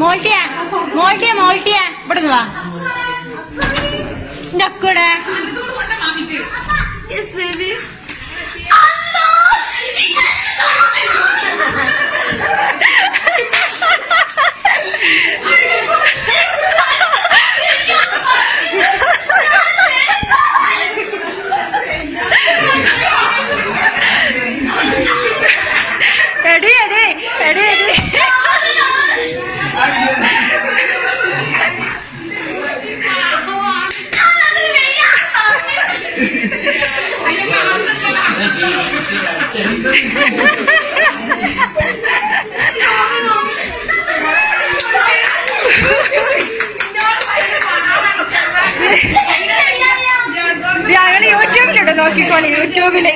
മോൾട്ടിയ മോൾട്ടിയ മോൾട്ടിയ. ഇവിടെ നിന്ന് വാ എന്റെ ഞങ്ങൾ യൂട്യൂബിലൂടെ നോക്കിക്കോളി യൂട്യൂബിൽ.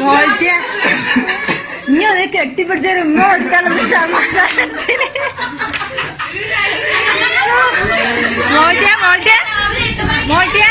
മോൾട്ടിയ. നീ അത് കെട്ടിപ്പിടിച്ചൊരു ഉമ്മ കൊടുത്താലും സമാധാനത്തിന്. ¡Voltea!